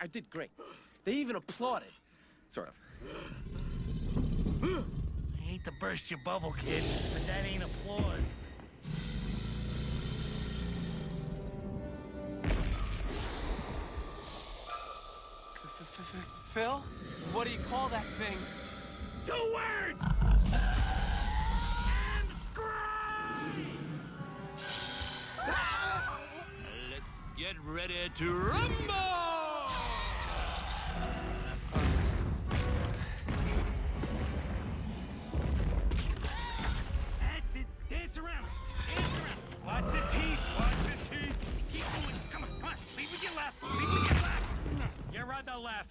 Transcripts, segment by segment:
I did great. They even applauded. Sort of. I hate to burst your bubble, kid, but that ain't applause. Phil, what do you call that thing? Two words! Let's get ready to rumble! The left.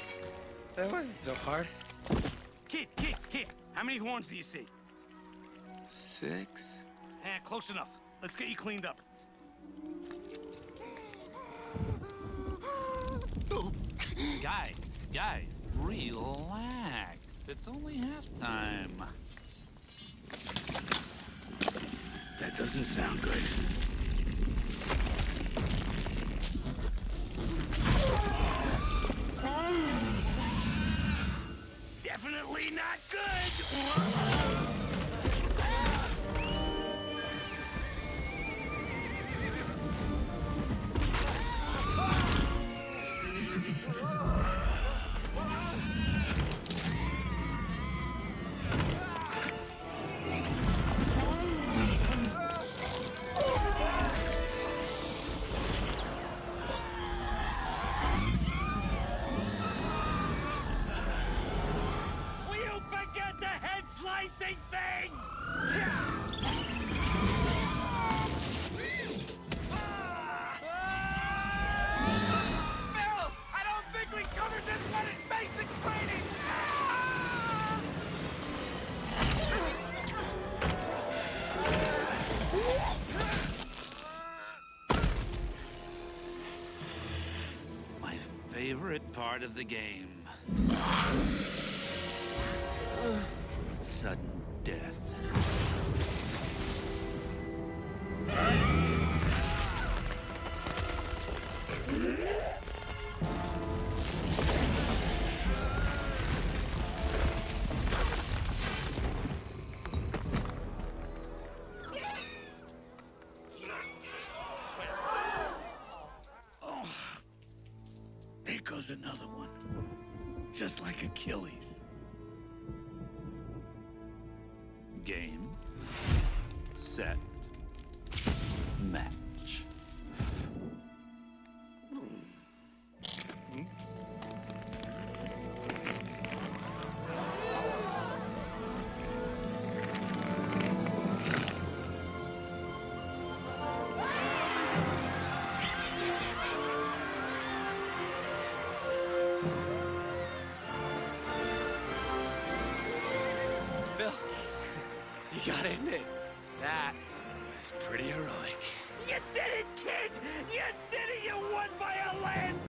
That, wasn't so hard. Kid, kid, kid. How many horns do you see? Six? Eh, close enough. Let's get you cleaned up. Guys, guys, relax. It's only halftime. That doesn't sound good. Not good. Slicing thing? Phil, I don't think we covered this one in basic training. My favorite part of the game. Sudden death. There goes another one. Just like Achilles. Game. Set. Match. You gotta admit, that was pretty heroic. You did it, kid! You did it! You won by a land